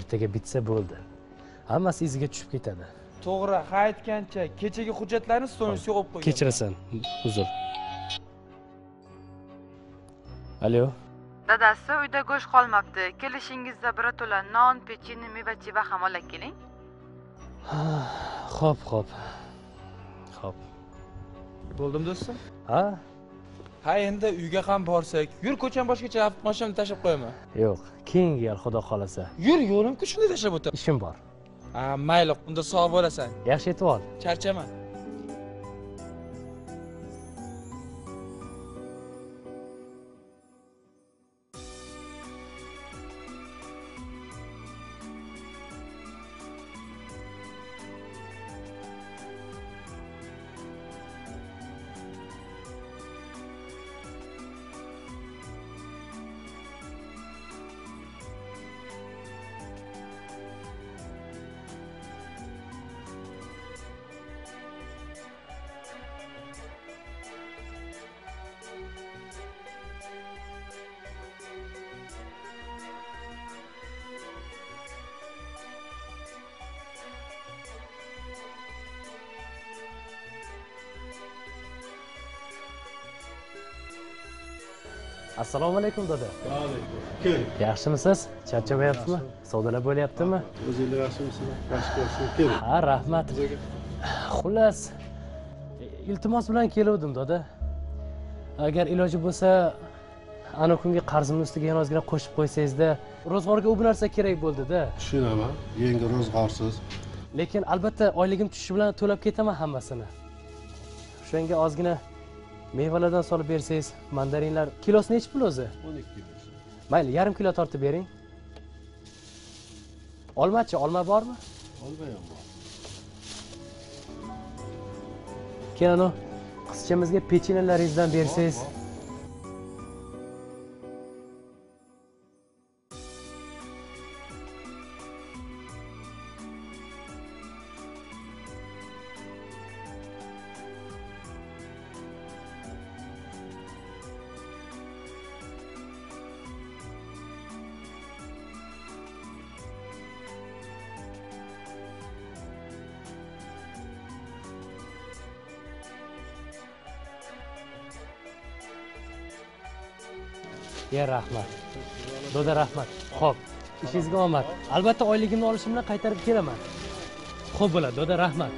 ertaga bitsa bo'ldi. Hammasi iziga tushib ketadi. To'g'ri ha aytgancha kechagi hujjatlarni stolni ustiga qo'yib qo'ygan. Kechirasan uzr. Alo? Dadasi uyda go'sht qolmabdi. Kelishingizda birato'la non pechenye meva cheva ham olib keling. Xo'p xo'p. Xo'p. Bo'ldimi do'stim. Ha ha endi uyga ham borsak yur ko'chani boshqacha mashinani tashlab qo'yaman. Yo'q keyingi gal xudo xohlasa. Yur yo'limku shunday tashlab o'tir ishim bor. Ha mayli unda sog' bo'lasan. Yaxshi yetib ol. Charchama assalomu alaykum dada Kel. yaxshimisiz charchamayapsizmi savdolar bo'lyaptimi O'zinglar yaxshimisizlar? Yaxshi ko'rsin. Kel. ha rahmat xullas iltimos bilan keluvdim dada agar iloji bo'lsa ana kungi qarzimni ustiga yana ozgina qo'shib qo'ysangizda ro'zg'orga u bu narsa kerak bo'ldida Tushunaman. Yangi ro'zg'orsiz. lekin albatta oyligim tushishi bilan to'lab ketaman hammasini o'shanga ozgina mevalardan solib bersangiz mandarinlar kilosi nechi pul o'zi 12 kilo. mayli yarim kilo tortib bering olmachi olma bormi Olma ham bor. keyin anavi qizchamizga pechenyalaringizdan bersangiz ya rahmat. Doda rahmat. Ho'p ishingizga omad. Albatta oyligimni olishim bilan qaytarib kelaman. Xo'p bo'ladi doda rahmat.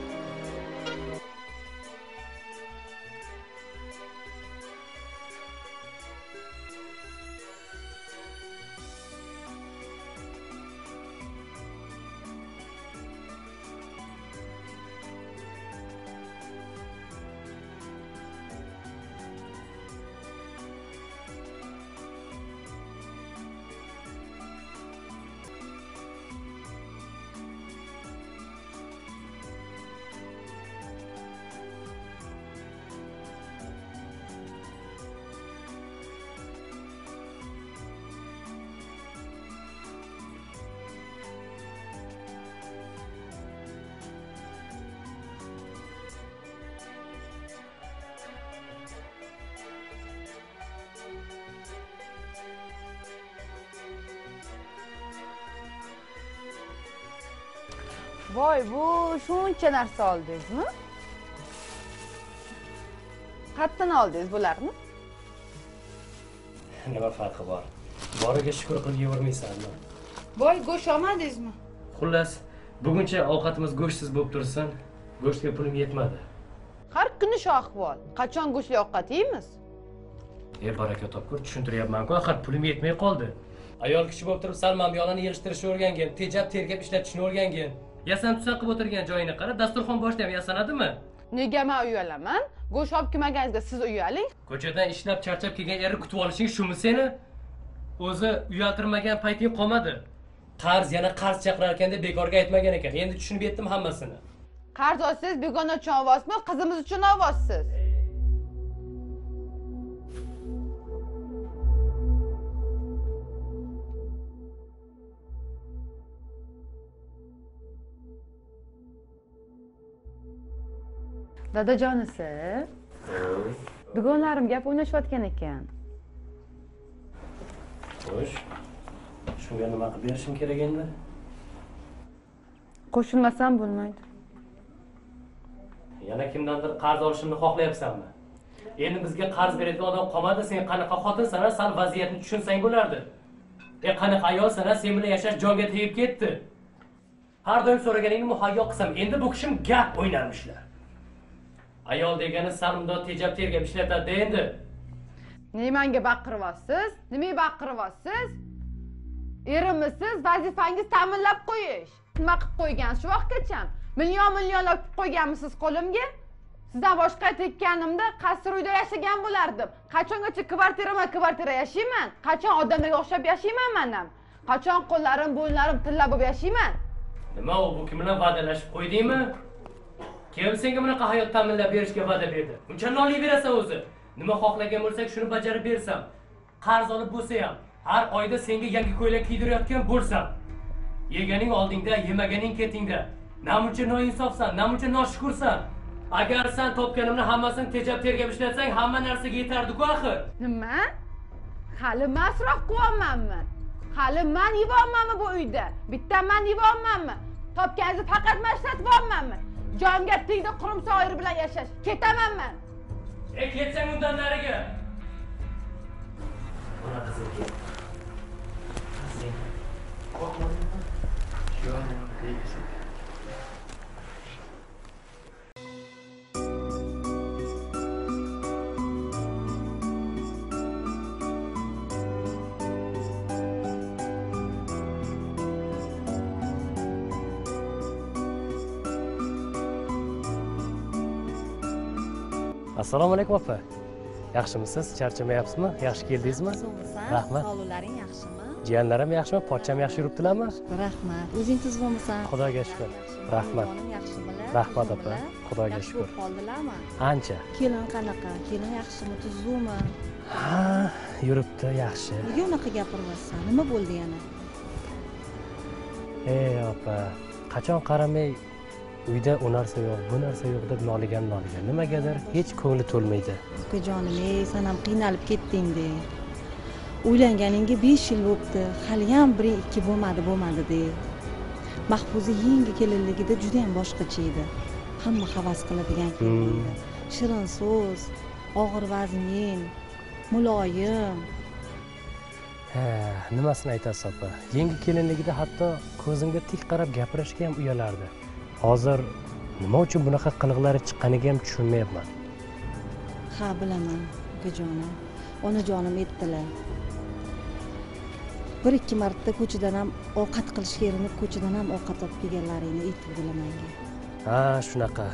Voy bu shuncha narsa oldingizmi qayerdan oldingiz bularni? Nima farqi bor? Boriga shukur qilib yuravermaysanmi voy go'sht olmadingizmi? Xullas buguncha ovqatimiz go'shtsiz bo'lib tursin. Go'shtga pulim yetmadi. Har kuni shu ahvol. Qachon go'shtli ovqat yeymiz? E baraka topkur tushuntiryapmanku. Axir pulim yetmay qoldi. Ayol kishi bo'lib turib sal mamyonini yig'ishtirishni o'rgangin tejab tergab ishlatishni o'rgangin yasan tusan qilib o'tirgan joyini qara dasturxon boshida ham yasanadimi? Nega man uyalaman? Go'sht olib kelmaganingizda siz uyaling. Ko'chadan ishlab charchab kelgan eri kutib olishing shumi seni? O'zi uyaltirmagan payting qolmadi. Qarz yana qarz chaqirar ekan deb bekorga aytmagan ekan. Endi tushunib yetdim hammasini. Qarz olsangiz begona uchun olyapsizmi qizimiz uchun olyapsiz dadajonisi dugonalarim gap o'ynashayotgan ekan. Xo'sh shunga nima qilib berishim kerak endi? Qo'shilmasam bo'lmaydi. Yana kimdandir qarz olishimni xohlayapsanmi? Endi bizga qarz beradigan odam qolmadi sen qanaqa xotinsan a sal vaziyatni tushunsang bo'lardi. E qanaqa ayolsan a sen bilan yashash jonga tegib ketdi. Har doim so'raganingni muhayyo qilsam endi bu kishim gap o'ynarmishlar ayol degani sal mundoq tejab tergab ishlatadi endi nimanga baqiryapsiz nimaga baqiryapsiz erimisiz vazifangiz ta'minlab qo'yish. Nima qilib qo'ygansiz? Shu vaqtgacha. Million millionlab qilib qo'yganmisiz qo'limga? Sizdan boshqa tekkanimda qasr uyda yashagan bo'lardim. Qachongacha kvartirama kvartira yashayman? Qachon odamlarga o'xshab yashayman man ham qachon qo'llarim bo'yinlarim tilla bo'lib yashayman? Nima u bu kim bilan va'dalashib qo'ydingmi kim senga bunaqa hayot ta'minlab berishga va'da berdi? Uncha noliyverasan o'zi. Nima xohlagan bo'lsak shuni bajarib bersam qarz olib bo'lsa ham har oyda senga yangi ko'ylak kiydirayotgan bo'lsam yeganing oldingda yemaganing ketingda namuncha noinsofsan namuncha noshukursan. Agar sen topganimni hammasini tejab tergab ishlatsang hamma narsaga yetardi-ku axir. Nima? Hali masraf qilyapmanmi hali man yeyapmanmi bu uyda? Bitta man yeyapmanmi topganingizni faqat man olmanmi? Jonimga tegdi qurumsoq eri bilan yashash. Ketaman man. E ketsang undan nariga Ona qizim ket. Qizim. Assalomu alaykum opa. Yaxshimisiz? Charchamayapsizmi? Yaxshi keldingizmi? Rahmat. sog'liqlaring yaxshimi? Jiyanlarim yaxshimi? Pochcham yaxshi yuribdilarmi? Rahmat. O'zing tuzukmisan Xudoga shukur. Rahmat. Rahmat opa. Xudoga shukur. qoldilarmi? Ancha. Kelin qanaqa? Kelin yaxshimi? Tuzukmi ha yuribdi yaxshi. Nega unaqa gapiryapsan nima bo'ldi yana? Ey opa. Qachon qaramay uyda u narsa yo'q bu narsa yo'q deb noligan noligan nimagadir hech ko'ngli to'lmaydi. Ukajonim ey san ham qiynalib ketding de. Uylanganingga besh yil bo'libdi haliyam bir ikki bo'lmadi bo'lmadi de. Mahfuza yangi kelinligida judayam boshqacha edi. Hamma havas qiladigan kelin Hmm. edi shirin so'z og'ir vazmin muloyim. Ha nimasini aytasiz opa? Yangi kelinligida hatto ko'zimga tik qarab gapirishga ham uyalardi hozir nima uchun bunaqa qiliqlari chiqqaniga ham tushunmayapman. Ha bilaman ukajonim. Onajonim aytdilar bir ikki marta ko'chadan ham ovqat qilishga erinib ko'chadan ham ovqat olib kelganlaringni aytuvdilar menga ha shunaqa.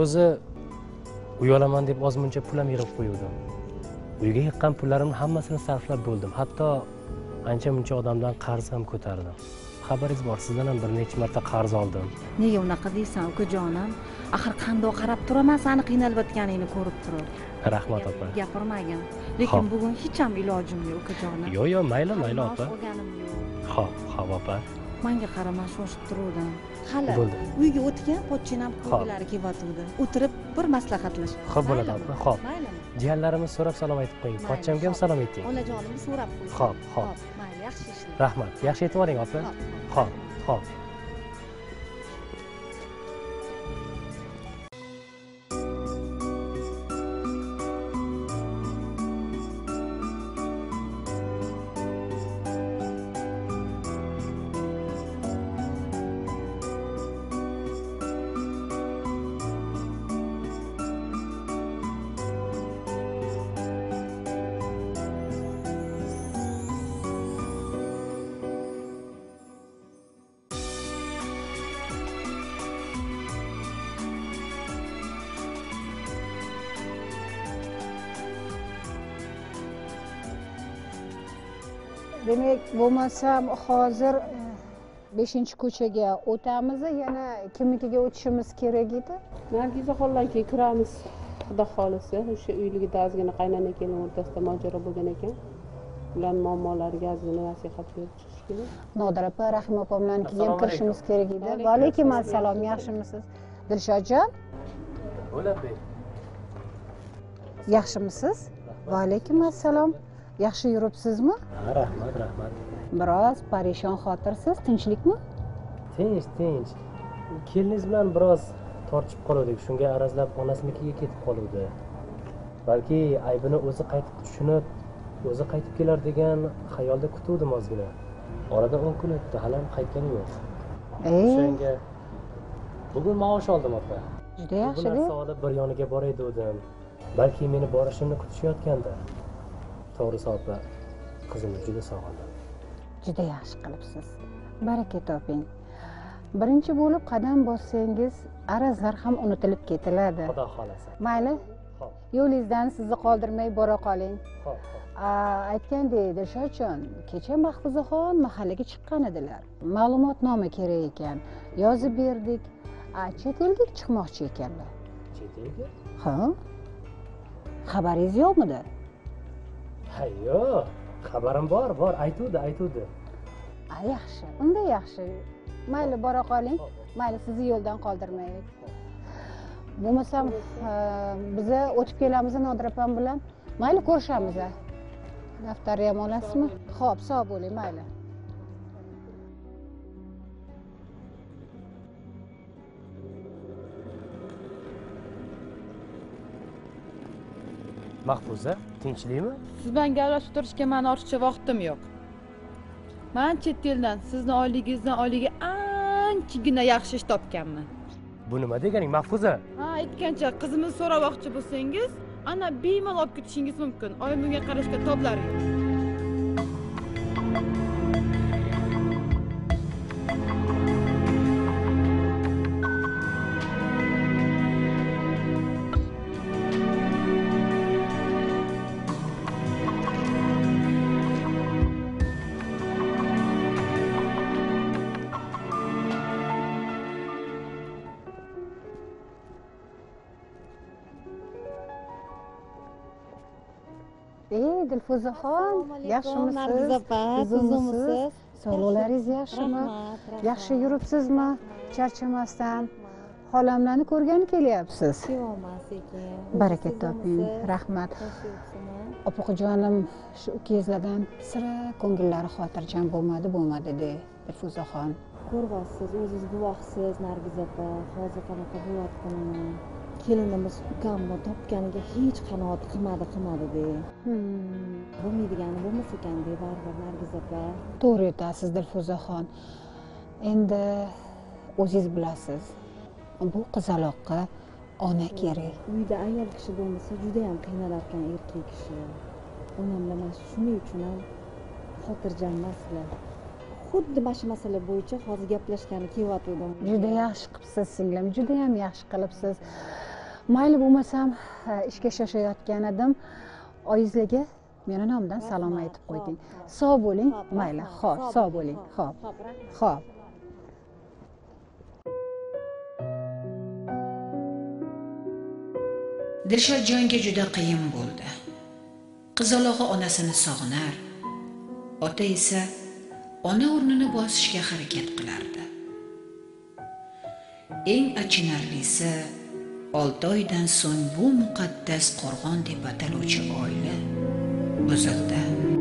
O'zi uy olaman deb ozmuncha pul ham yig'ib qo'yuvdim. Uyga yiqqan pullarimni hammasini sarflab bo'ldim. Hatto ancha muncha odamdan qarz ham ko'tardim xabaringiz bor. Sizdan ham bir necha marta qarz oldim. Nega unaqa deysan ukajonim axir qandoq qarab turaman sani qiynalayotganingni ko'rib turib. Rahmat opa. Gapirmagin. Lekin bugun hech ham ilojim yo'q ukajonim yo'q yo'q mayli mayli opa. ho'p ho'p opa. Manga qaraman shoshib turuvdim. Hali Bo'ldi. uyga o'tgan pochchani ham ko'ylari kelyotgandi o'tirib bir maslahatlashib. Xo'p, bo'ladi, opa, xo'p. maylimi? Jiyanlarimni so'rab salom aytib qo'ying. Pochchamga ham salom ayting. Onajonimni so'rab qo'y Xo'p, xo'p. Yaxshi ishla rahmat. Yaxshi aytib yuboring opa ho'p ho'p demak bo'lmasam hozir e, beshinchi ko'chaga o'tamiz yana kimnikiga o'tishimiz kerak edi? Nargiza xolaniki kiramiz. Xudo xohlasa o'sha uyligida ozgina qaynona kelin o'rtasida mojaro bo'lgan ekan. Ularni muammolariga ozgina nasihat berib chiqish kerak. Nodira opa rahima opa bilanikiga ham kirishimiz kerak edi. Vaalaykum assalom, yaxshimisiz? dilshodjon? Bo'ladbek yaxshimisiz? Vaalaykum assalom yaxshi yuribsizmi? Ha rahmat rahmat. Biroz parishon xotirsiz tinchlikmi? Tinch tinch. Keliningiz bilan biroz tortishib qoluvdik. Shunga arazlab onasinikiga ketib qoluvdi. Balki aybini o'zi qaytib tushunib o'zi qaytib kelar degan xayolda kutuvdim ozgina. Oradan o'n kun o'tdi hali ham qaytgani yo'q. Ey! O'shanga bugun maosh oldim opa. Juda bu yaxshi narsa olib bir yoniga boray degandim balki meni borishimni kutishayotgandi to'g'risi opa qizimni juda sog'indim juda yaxshi qilibsiz. Baraka toping. Birinchi bo'lib qadam bossangiz arazlar ham unutilib ketiladi. Xudo xohlasa. Mayli. Yo'lingizdan sizni qoldirmay bora qoling. Aytgandek dilshodjon kecha mahfuzaxon mahallaga chiqqan edilar. Ma'lumotnoma kerak ekan. Yozib berdik. Chet elga chiqmoqchi ekanlar. Chet elga? Ha? Xabaringiz yo'qmidi ha yo'q xabarim bor bor aytuvdi aytuvdi. A yaxshi unda yaxshi. Mayli bora qoling. Mayli sizni yo'ldan qoldirmaylik. Bo'lmasam e, biza o'tib kelamiz nodir opam bilan? Mayli ko'rishamiz daftarni ham olasizmi? Ho'p sog' bo'ling mayli. Mahfuza tinchlikmi? Siz bilan gaplashib turishga mani ortiqcha vaqtim yo'q. Man chet eldan sizni oyligingizdan oyligiga anchagina yaxshi ish topganman. Bu nima deganing mahfuza? Ha aytgancha qizimizni so'ramoqchi bo'lsangiz ana bemalol olib ketishingiz mumkin. Oyim bunga qarashga toblari yo'q dilfuzaxon yaxshimisiz Tuzukmisiz? sog'liqlaringiz yaxshimi yaxshi yuribsizmi charchamasdan xolamlarni ko'rgani kelyapsiz kelyapman sekin baraka toping rahmat opaxo'janim shu ukangizlardan sira ko'ngillari xotirjam bo'lmadi bo'lmadi de dilfuzaxon ko'ryapsiz o'zingiz guvohsiz nargiza opa hozir qanaqa bo'layotganini kelinimiz ukamni topganiga hech qanoat qilmadi qilmadi de. Hmm, bo'lmaydigani bo'lmas ekan de baribir nargiza opa to'g'ri aytasiz dilfuzaxon endi o'zingiz bilasiz bu qizaloqqa ona kerak. Uyda ayol kishi bo'lmasa judayam qiynalarkan erkak kishi. Onam bilan mana shuning uchun ham xotirjam emaslar xuddi mana shu masala bo'yicha hozir gaplashgani kelyotgandim juda yaxshi qilibsiz singlim. Judayam yaxshi qilibsiz mayli bo'lmasam ishga shoshayotgan edim. Oyingizlarga meni nomimdan salom aytib qo'ying sog' bo'ling mayli ho'p sog' bo'ling ho'p ho'p dilshodjonga juda qiyin bo'ldi. Qizalog'i onasini sog'inar ota esa ona o'rnini bosishga harakat qilardi. Eng achinarlisi olti oydan so'ng bu muqaddas qo'rg'on deb ataluvchi oila buzildi.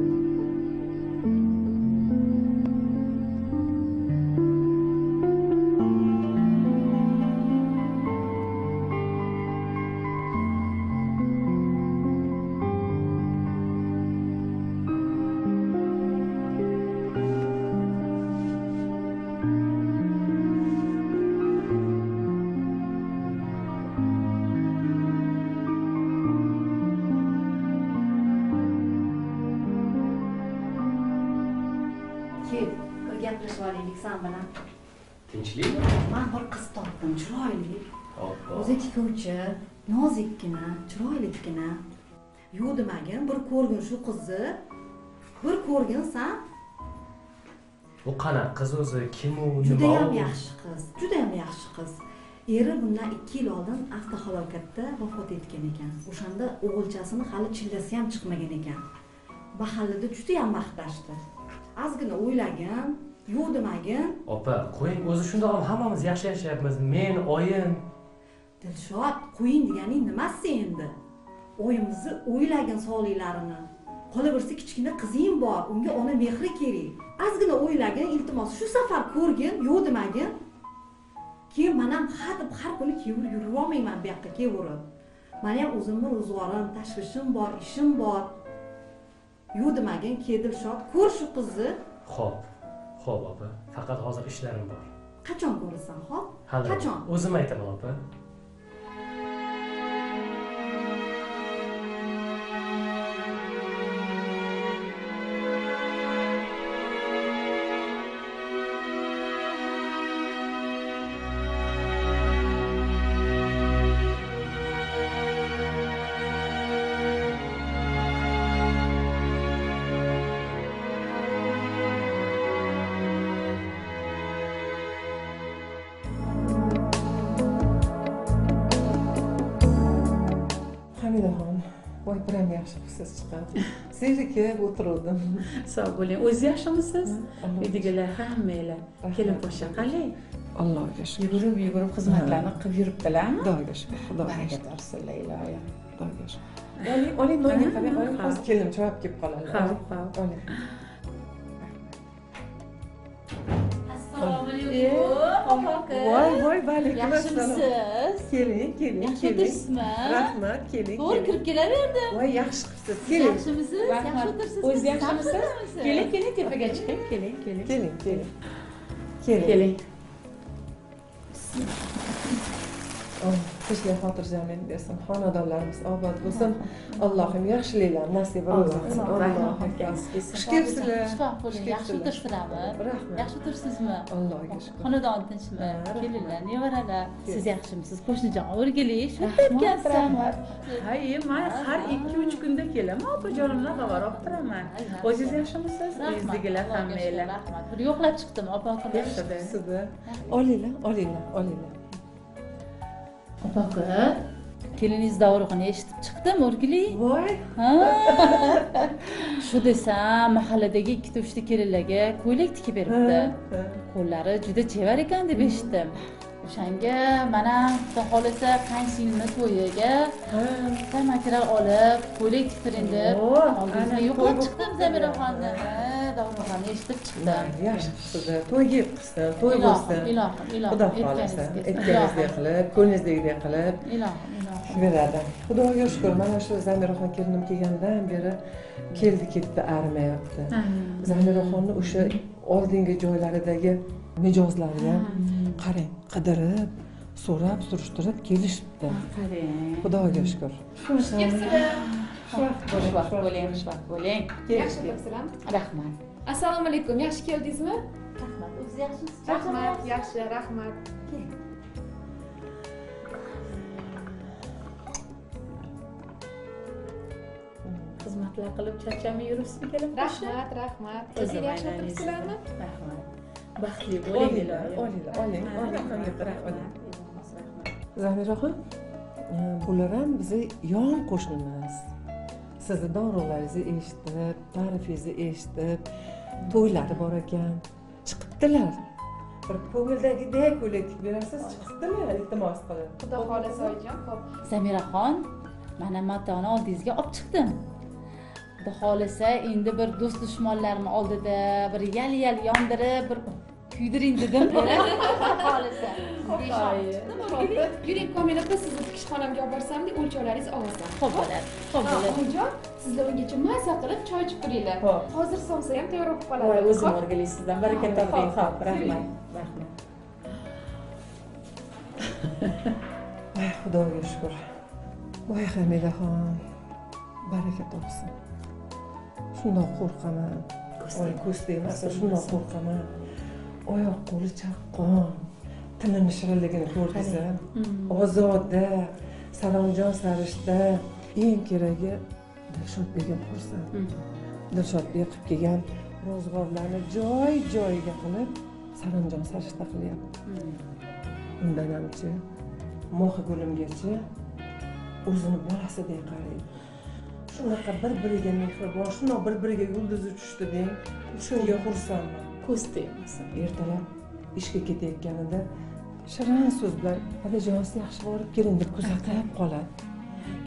Yo'q demagin bir ko'rgin shu qizni bir ko'rgin san bu qanaqa qiz o'zi? Kim u? Judayam u? yaxshi qiz judayam yaxshi qiz. Eri bundan ikki yil oldin avtohalokatda vafot etgan ekan. O'shanda o'g'ilchasini hali chillasi ham chiqmagan ekan. Mahallada judayam maqtashdi. Ozgina o'ylagin yo'q demagin opa qo'ying o'zi shundoq ham hammamiz yaxshi yashayapmiz. Men oyim. Dilshod qo'ying deganing nimasi endi oyimizni o'ylagin sog'liqlarini qolaversa kichkina qizing bor unga ona mehri kerak. Ozgina o'ylagin iltimos shu safar ko'rgin yo'q demagin keyin man ham ha deb har kuni kiyinib yurolmayman bu yoqqa kelaverib mani ham o'zimni ro'zg'orim tashvishim bor ishim bor. Yu demagin ke dilshod ko'r shu qizni ho'p ho'p opa faqat hozir ishlarim bor. Qachon ko'rasan hop qachon? o'zim aytaman opa zerikib o'tiruvdim sog' bo'ling. O'zi yaxshimisiz uydagilar hammanglar kelin poshsha qalay allohga shukur yugurib yugurib xizmatlarni qilib yuribdilarmi xudoga shukur xudoga baraka shukur torsinlar iloyim xudoga shukur. Oling oling nonga qarang oling hozir kelinim chopib kelib qoladi. Xo'p, xo'p. Voy voy vaalaykum yaxshimisiz keling keling yaxshi keling o'tiribsizmi rahmat keling to'g'ri kirib kelaverdim voy yaxshi qilibsiz keling yaxshimisiz yaxshi Rahmat. o'tiribsiz O'zi yaxshimisiz? keling keling tepaga chiqing keling keling keling keling keling keling Oh, tinchlik xotirjamlik bersin xonadonlarimiz obod bo'lsin allohim yaxshiliklarni nasib qilsin xush kelibsizlar Shifoh bo'ling. Xush Yaxshi o'tiribsizlarmi? rahmat Yaxshi o'tiribsizmi? allohga shukur Xonadon tinchmi? Kelinlar, nevaralar. Siz yaxshimisiz? Qo'shnijon o'rgiling. Shu rahmat aytgansan. rahmat hay man har ikki uch kunda kelaman opajonimdan xabar olib turaman o'zingiz yaxshimisiz? Uyingizdagilar hammanglar Rahmat. Bir yo'qlab chiqdim, opa yaxshi olinglar olinglar olinglar Opa uka. Keliningiz dovruqini eshitib chiqdim, o'rgiling. voy Ha. Shu desam, mahalladagi ikkita uchta kelinlarga ko'ylak tikib beribdi. Qo'llari juda chevar ekan deb eshitdim. O'shanga mana xudo xohlasa qaynsinglini to'yiga tamakilar olib, ko'ylak tiktiring deb oldingizga yo'qlab chiqdim Zamiraxonni. Davronxonni eshitib chiqdim. yaxshi qilibsizda to'y qilsin to'y bo'lsin Ilohim, ilohim, xudo xohlasa aytganingiz aytganingizdek qilib ko'nglingizdagidek qilib Ilohim, ilohim. beradi xudoga shukur mana shu zamiraxon kelinim kelganidan beri keldi ketdi arimayapti zamiraxonni o'sha oldingi joylaridagi mijozlariga qarang qidirib so'rab surishtirib kelishibdi Qarang. xudoga shukur Xushvaqt bo'ling, xushvaqt bo'ling. Yaxshi Rahmat. assalomu alaykum yaxshi keldingizmi Rahmat. O'zingiz yaxshimisiz? rahmat yaxshi rahmat xizmatlar qilib charchamay yuribsizmi kelin poshsha rahmat rahmat o'zingiz yaxshi o'tiribsizlarmi rahmat baxtli bo'ling olinglar olinglar oling rahmat zamiraxon e, bular ham bizni yon qo'shnimiz sizni dovruqlaringizni eshitib ta'rifingizni eshitib to'ylari bor ekan. Chiqibdilar. Bir ko'ngildagidek ko'ylak tikib berasiz chiqibdilar iltimos qilib. Xudo xohlasa oyijon ho'p Zamiraxon, mana matoni oldingizga olib chiqdim. Xudo xohlasa endi bir do'st dushmanlarni oldida bir yal yal yondirib bir kuydiring dedim. Xohlasa. yuring komil opa sizni tikish xonamga olib borsamda o'lchovlaringiz olasizlar Xo'p bo'ladi. Xo'p Ha, bo'ladi. oyijon sizlar ungacha maza qilib choy ichib turinglar Ho'p. hozir somsa ham tayyor bo'lib voy qoladi o'zim Ho'p. o'rgilay sizdan baraka toping Ho'p, ho'p rahmat rahmat voy xudoga shukur voy hamidaxon baraka topsin shundoq qo'rqaman voy ko'z tegmasa shundoq qo'rqaman oyoq qo'li chaqqon. Tilini shirinligini ko'rdingiz ozoda salomjon sarishta. Eng keragi dilshodbegim qursin. Dilshodbek qilib kelgan ro'zg'orlarni joy joyiga qilib salomjon sarishta qilyapti. Undan hamchi mohigo'limgacha o'zini bolasidek qaraydi shunaqa bir biriga mehribon shundoq bir biriga yulduz uchishdi deng. Shunga xursandman ko'z tegmasin. Ertalab ishga ketayotganida shirin so'z bilan onajon siz yaxshi borib keling deb kuzatib qoladi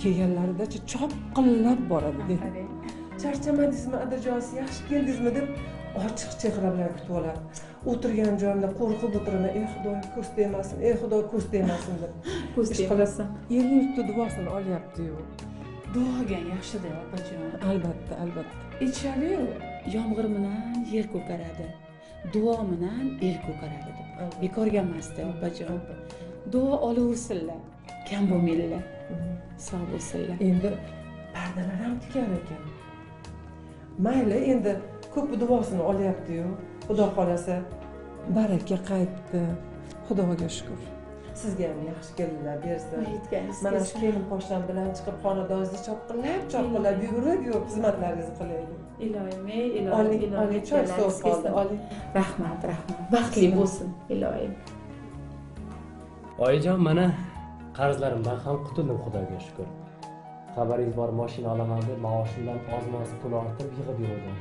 kelganlaridachi chopqillab boradi charchamadingizmi adajon siz yaxshi keldingizmi? deb ochiq chehra bilan kutib oladi o'tirgan joyimda qo'rqib o'tiraman ey xudoyo ko'z tegmasin ey xudo ko'z tegmasin deb. Ko'z tegmasin. el yurtni duosini olyaptiyu duoga yaxshida opajon. Albatta albatta. Aytishadiyu yomg'ir bilan yer ko'karadi duo bilan el ko'karadi deb. Bekorga emasda opajon. Duo olaversinlar. Kam bo'lmanglar. Sog' bo'lsinlar. Endi pardalar ham tikar ekan. Mayli endi ko'p duosini olyaptiyu. Xudo xohlasa baraka qaytdi. Xudoga shukur sizga ham yaxshi kelinlar bersin. Mana shu kelin poshlam bilan chiqib xonadoningizni chopqillab chopqillab yugurib yurib xizmatlaringizni qilaylik iloyim ey iloyim kelsin. oling. rahmat rahmat. Baxtli bo'lsin iloyim oyijon mana qarzlarimdan ham qutuldim xudoga shukur. Xabaringiz bor moshina olaman deb maoshimdan oz moz pul ortib yig'ib yurdim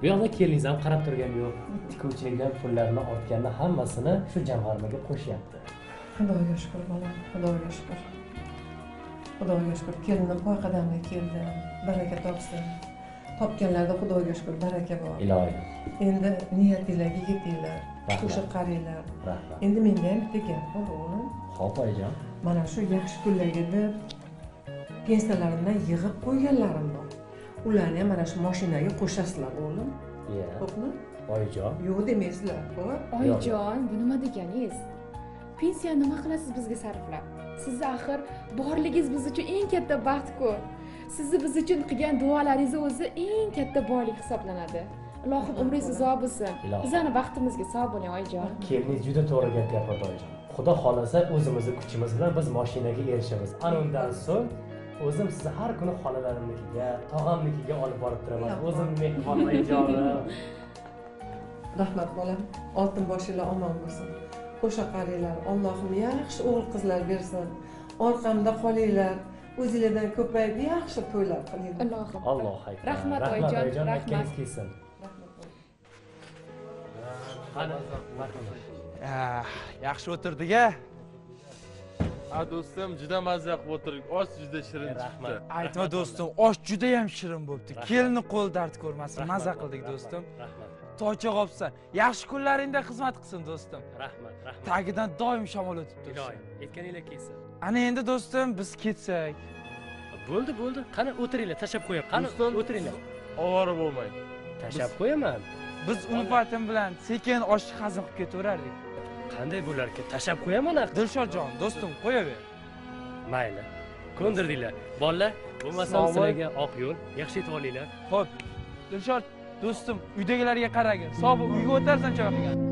bu yoqda keliningiz ham qarab turgani yo'q. Tikuvchilikdan pullarini ortganini hammasini shu jamg'armaga qo'shyapti. Xudoga shukur bolam xudoga shukur. Xudoga shukur. Kelinim poy qadamga keldi baraka topsin topganlarda xudoga shukur baraka bor. Iloyim endi niyatinglarga yetinglar Rahmat. qo'shib qaranglar rahmat. Endi menda ham bitta gap bor o'g'lim. Ho'p oyijon. Mana shu yaxshi kunlarga deb pensiyalarimdan yig'ib qo'yganlarim bor. Ularni ham mana shu mashinaga qo'shasizlar o'g'lim. Xo'pmi? Oyijon. Yo'q demaysizlar xo'p oyijon bu nima deganingiz? Pensiya nima qilasiz bizga sarflab? Sizni axir borligingiz biz uchun eng katta baxt-ku sizni biz uchun qilgan duolaringizni o'zi eng katta boylik hisoblanadi. Ilohim umringiz uzoq bo'lsin. Bizani baxtimizga sog' bo'ling oyijon. Keliningiz juda to'g'ri gap gapirdi oyijon. Xudo xohlasa o'zimizni kuchimiz bilan biz moshinaga erishamiz. Ana undan so'ng o'zim sizni har kuni xonalarimnikiga tog'amnikiga olib borib turaman. O'zim mehmon oyijonim. Rahmat bolam. Oltin boshinglar omon bo'lsin. Qo'sha qaranglar allohim yaxshi o'g'il qizlar bersin. Orqamda qolinglar o'zinglardan ko'payib yaxshi to'ylar qilinglar. Ilohim allohu akbar. Rahmat rahmat oyijon, rahmat. kelsin. Ah, yaxshi o'tirdik a a do'stim juda mazza qilib o'tirdik. Osh juda shirin rahmat. chiqibdi aytma do'stim osh juda ham shirin bo'libdi. Kelinni qo'li dard ko'rmasin maza qildik do'stim. Rahmat. Toycha qolibsan. Yaxshi kunlaringda xizmat qilsin do'stim. Rahmat rahmat. Tagidan doim shamol o'tib tursin iloyim aytganinglar kelsin ana endi do'stim biz ketsak. Bo'ldi bo'ldi. Qani o'tiringlar tashlab qo'yay. Qani o'tiringlar. ovora bo'lmang. Tashlab qo'yaman. Biz ulfatim bilan sekin oshni hazm qilib ketaverardik. Qanday bo'lar ekan tashlab qo'yaman axir. Dilshodjon do'stim qo'yaver. Mayli. Ko'ndirdinglar bolalar bo'lmasam Sog' bo'l. sizlarga oq yo'l. Yaxshi yetib olinglar. Ho'p dilshod do'stim uydagilarga qaragin. Sog' bo'l uyga o'tarsan choy qilgan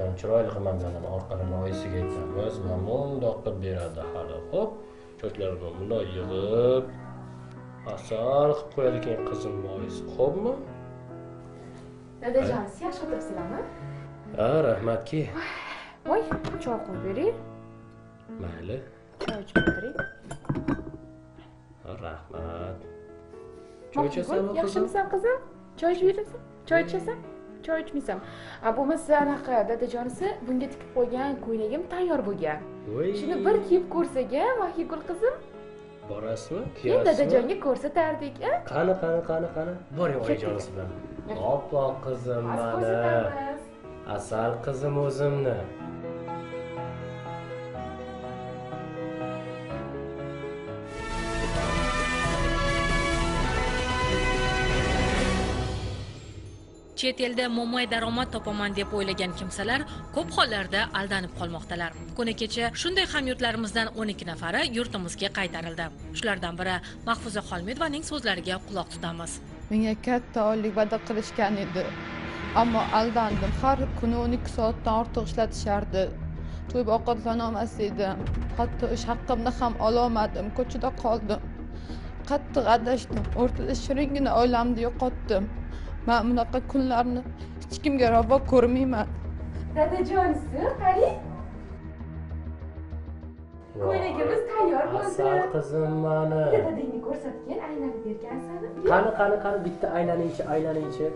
sochlarini chiroyli qilib mana orqada moyisiga aytamiz. Mana bundoq qilib beradi. Hali ho'p cho'tlarini bundoq yig'ib asal qilib qo'yadi keyin qizim moyisi ho'pmi dadajon siz yaxshi o'tiribsizlarmi? Ha rahmatki. Voy choy qo'yib bering. Mayli. Choy ichib o'tiring rahmat. Choy ichasanmi, qizim? yaxshimisan qizim? Choy ichib yurasan choy ichasan choy ichmaysan. A bo'lmasa anaqa dadajonisi bunga tikib qo'ygan ko'ylagim tayyor bo'lgan. Shuni bir kiyib ko'rsak a mahigul qizim. Borasizmi? Kiyasizmi dadajonga ko'rsatardik a? Qani qani qani qani? Boring oyijonisi bilan. Oppoq qizim mani asal qizim o'zimni chet elda mo'may daromad topaman deb o'ylagan kimsalar ko'p hollarda aldanib qolmoqdalar. Kuni kecha shunday hamyurtlarimizdan 12 nafari yurtimizga qaytarildi. Shulardan biri mahfuza xolmedovaning so'zlariga quloq tutamiz. Menga katta oylik va'da qilishgan edi ammo aldandim. Har kuni o'n ikki soatdan ortiq ishlatishardi. To'yib ovqatlanolmas edim hatto ish haqqimni ham ololmadim ko'chada qoldim. Qattiq adashdim o'rtada shiringina oilamni yo'qotdim. Man bunaqa kunlarni hech kimga ravo ko'rmayman. Dadajonisi qarang ko'ylagimiz tayyor bo'ldi. Asal qizim mani. Bitta dadangga ko'rsatgin aylanib bergansan. Qani qani qani bitta aylaningchi aylaningchi.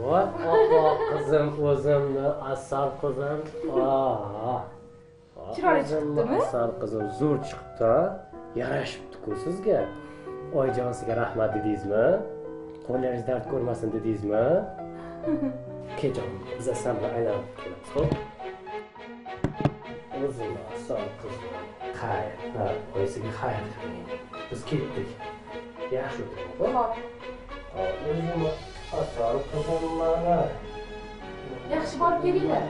Voy oppoq qizim o'zimni asal qizim. Chiroyli chiqibdimi? asal qizim. Zo'r chiqibdi ha? yarashibdi-ku sizga. Oyijonisiga rahmat dedingizmi qo'llaringiz dard ko'rmasin dedingizmi kejon biz bilan aylanib kelamiz ho'p o'zimni asal qizim xayr oyisiga xayr qiling. Biz ketdik. Yaxshi o'tiring ho'p o'zimni asal qizim mani yaxshi borib kelinglar